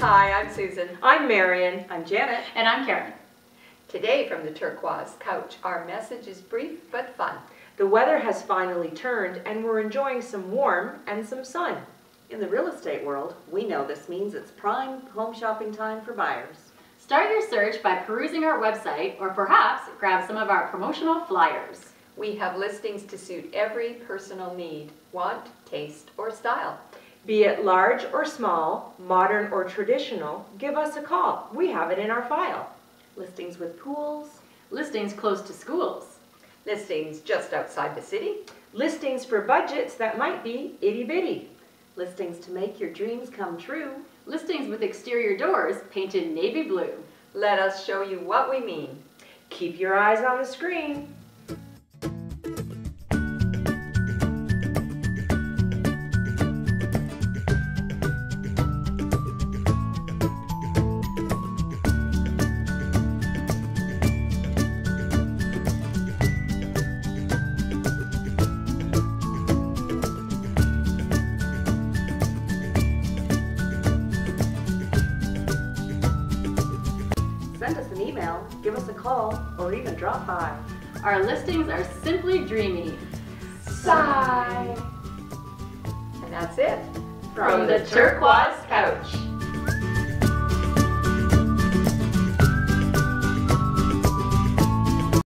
Hi, I'm Susan. I'm Marian. I'm Janet. And I'm Karen. Today from the Turquoise Couch, our message is brief but fun. The weather has finally turned and we're enjoying some warm and some sun. In the real estate world, we know this means it's prime home shopping time for buyers. Start your search by perusing our website or perhaps grab some of our promotional flyers. We have listings to suit every personal need, want, taste, or style. Be it large or small, modern or traditional, give us a call. We have it in our file. Listings with pools, listings close to schools, listings just outside the city, listings for budgets that might be itty bitty, listings to make your dreams come true, listings with exterior doors painted navy blue. Let us show you what we mean. Keep your eyes on the screen. Send us an email, give us a call, or even drop by. Our listings are simply dreamy. Sigh. And that's it. From the Turquoise Couch.